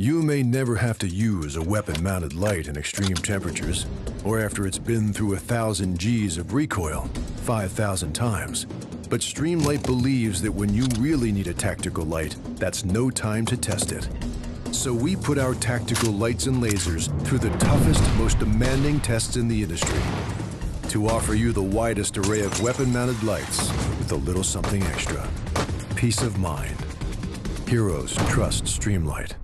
You may never have to use a weapon-mounted light in extreme temperatures, or after it's been through a thousand G's of recoil, 5,000 times. But Streamlight believes that when you really need a tactical light, that's no time to test it. So we put our tactical lights and lasers through the toughest, most demanding tests in the industry to offer you the widest array of weapon-mounted lights with a little something extra. Peace of mind. Heroes trust Streamlight.